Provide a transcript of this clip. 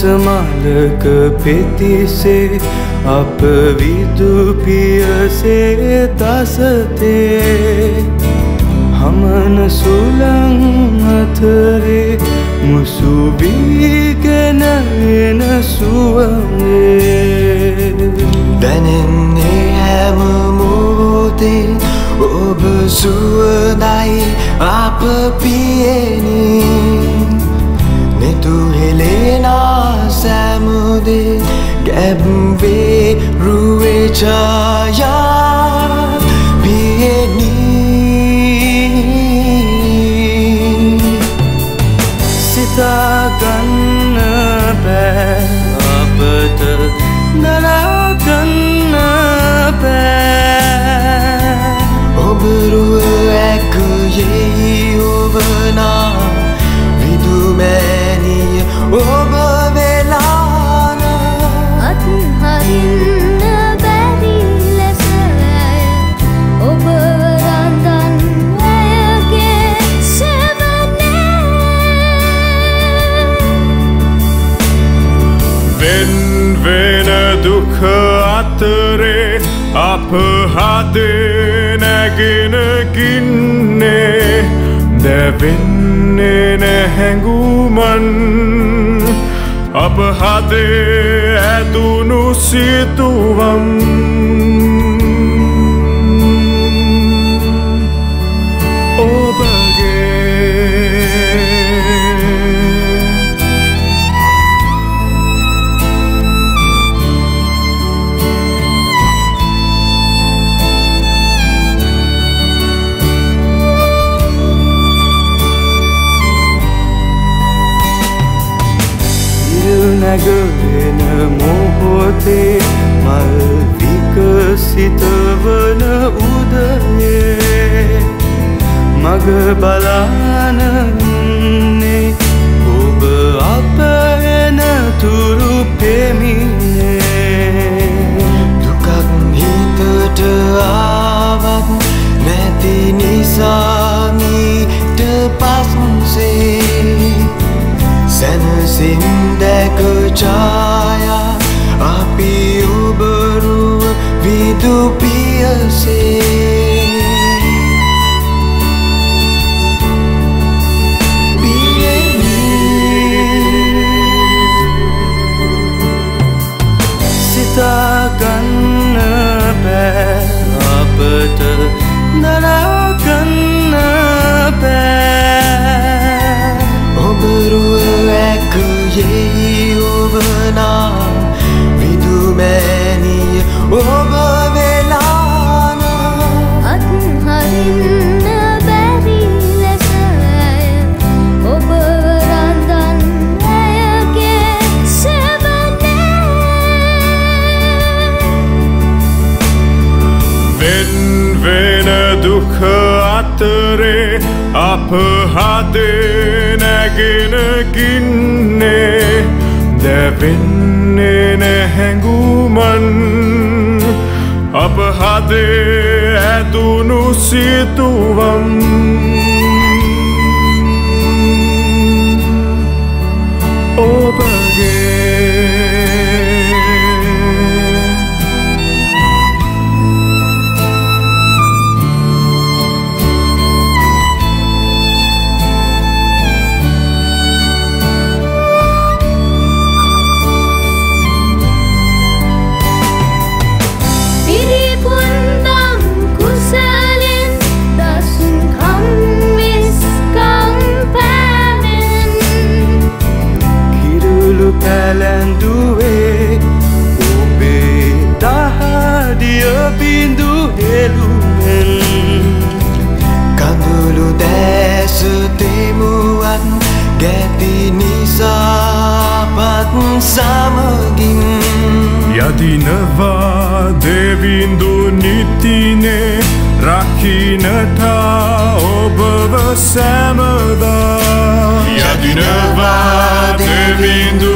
රෝසමලක පෙතිසේ අප විදුපියසේ තසතේ හමන සුළං අතරේ මුසුබීගෙන එන සුවගේ දැනෙන්නේ හැම මෝතෙන් ඔබ සුවදයි අප පියනී. නෙතු හෙලේනා සැමුදේ ගැබ්වේ රුවේ අතරේ අප හදේ නැගෙන ගින්නේ දැවෙන්නේ නැහැඟුමන්. අප හදේ ඇතුුණු සිතුවම්. ඉරුනැගවෙන මොහොතේ මල් විකසිතවන උදයේ මග බලානන්නේ ඔබ අප එන තුරු පෙමිනේ. දුකක් හිතට ආවත් නැති නිසාමීට පස්සේ සැනසිම් දැක ඡායා. අපි ඔබරුව විදුපියසේ දුක අතරේ අප හදේ නැගෙන ගින්නේ. දැවෙන්නේ නැහැඟුමන් අප හදේ ඇතුුණු සිතුවම්. පැලැන්දුවේ ඔබේ දහදිය බිඳු හෙළුවෙන්. කඳුළු දැස තෙමුවත් ගැති නිසාපත් සමගින්. යදිනවා දෙවින්දු නිතිනේ රකිනතා ඔබව සැමදා. යදිනවා දෙවින්දු